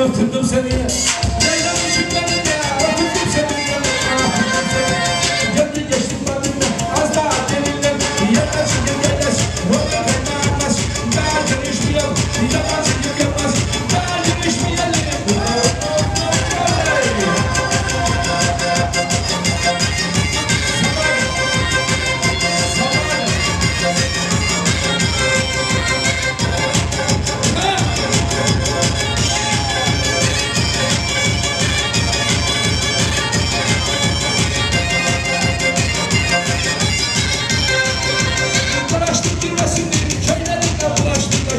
oturdum seni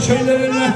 可以了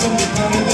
something